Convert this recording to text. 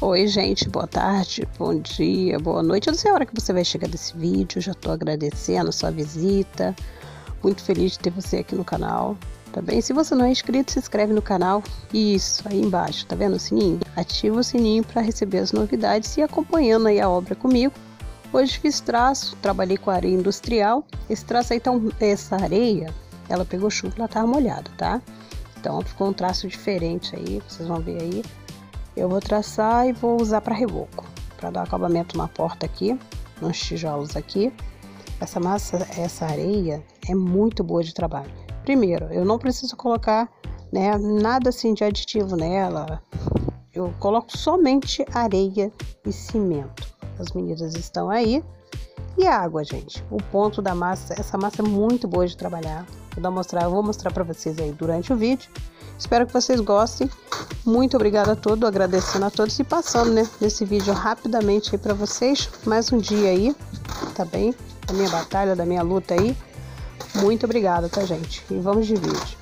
Oi, gente, boa tarde, bom dia, boa noite. Eu não sei a hora que você vai chegar desse vídeo, já estou agradecendo a sua visita. Muito feliz de ter você aqui no canal, tá bem? Se você não é inscrito, se inscreve no canal. Isso, aí embaixo, tá vendo o sininho? Ativa o sininho para receber as novidades e acompanhando aí a obra comigo. Hoje fiz traço, trabalhei com areia industrial. Esse traço aí, então, essa areia, ela pegou chuva, ela tava molhada, tá? Então ficou um traço diferente aí, vocês vão ver aí. Eu vou traçar e vou usar para reboco, para dar acabamento na porta aqui, nos tijolos aqui. Essa massa, essa areia é muito boa de trabalho. Primeiro, eu não preciso colocar né, nada assim de aditivo nela. Eu coloco somente areia e cimento. As medidas estão aí. E a água, gente. O ponto da massa, essa massa é muito boa de trabalhar. Vou mostrar, eu vou mostrar para vocês aí durante o vídeo. Espero que vocês gostem. Muito obrigada a todos, agradecendo a todos e passando, né, nesse vídeo rapidamente aí para vocês. Mais um dia aí, tá bem? Da minha batalha, da minha luta aí. Muito obrigada, tá, gente? E vamos de vídeo.